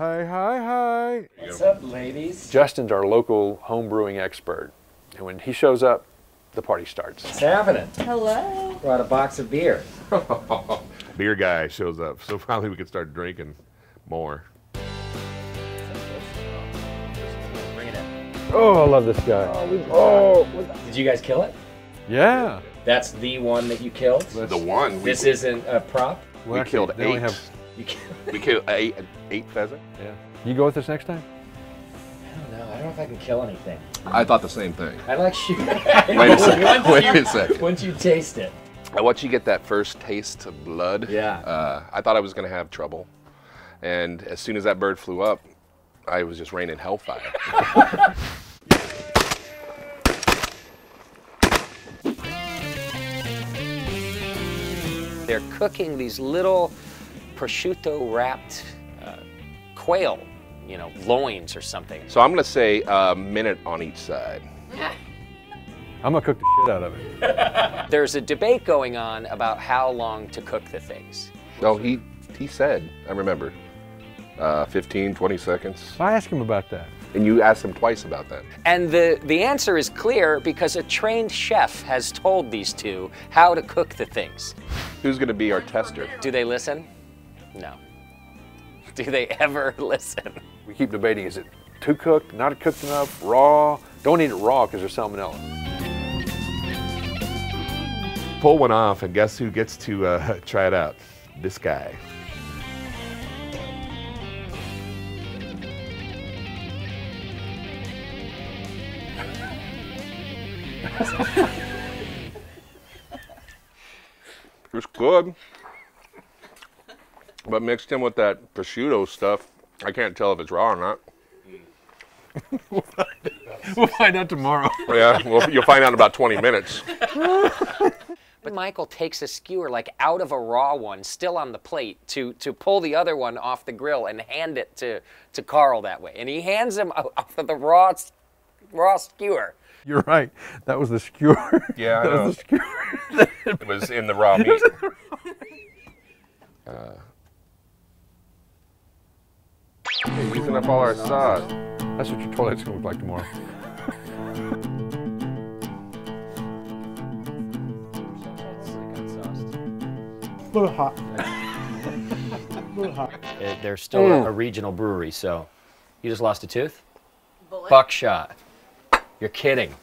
Hi, hi, hi. What's up, ladies? Justin's our local home brewing expert. And when he shows up, the party starts. What's happening? Hello. Brought a box of beer. Beer guy shows up, so finally we can start drinking more. Bring it in. Oh, I love this guy. Oh, oh, Did you guys kill it? yeah. That's the one that you killed? The one we, This isn't a prop? we Well, actually, killed they eight. Have- You killed We killed eight, eight pheasant. yeah. You go with us next time? I don't know. I don't know if I can kill anything. I thought the same thing. I like shooting. Wait a second. Once Wait you- a second. Once you taste it. Uh, Once you get that first taste of blood, Yeah. uh, I thought I was gonna have trouble. And as soon as that bird flew up, I was just raining hellfire. They're cooking these little prosciutto wrapped uh, quail, you know, loins or something. so I'm gonna say a minute on each side. I'm gonna cook the shit out of it. There's a debate going on about how long to cook the things. No, he he said, I remember, uh, 15, 20 seconds. I asked him about that. And you asked him twice about that. And the, the answer is clear because a trained chef has told these two how to cook the things. Who's gonna be our tester? Do they listen? No. Do they ever listen? We keep debating: is it too cooked, not cooked enough, raw? Don't eat it raw because there's salmonella. Pull one off, and guess who gets to uh, try it out? This guy. it's good. But mixed in with that prosciutto stuff, I can't tell if it's raw or not. We'll find out tomorrow. Yeah, well, you'll find out in about 20 minutes. But Michael takes a skewer like out of a raw one, still on the plate, to to pull the other one off the grill and hand it to to Carl that way. And he hands him off of the raw raw skewer. You're right. That was the skewer. Yeah, I know. was the skewer. It was in the raw meat. Uh, using up all our sauce. That's what your toilet's gonna look like tomorrow. A little hot. a little hot. Uh, They're still a, a regional brewery, so you just lost a tooth. Buckshot. You're kidding.